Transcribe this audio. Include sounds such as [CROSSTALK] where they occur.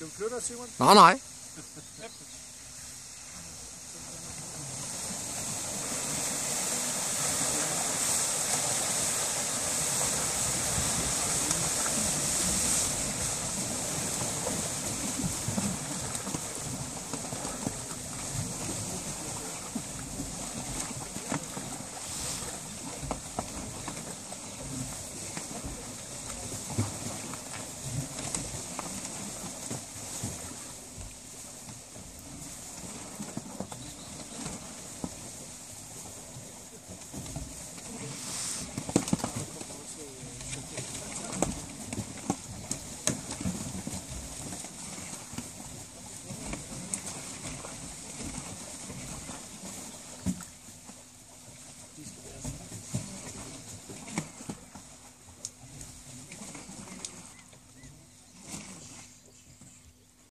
Du flytter, Simon? Nej, nej. [LAUGHS]